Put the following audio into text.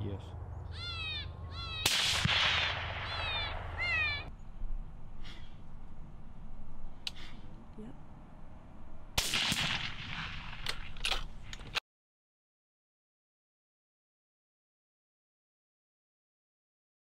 Yes.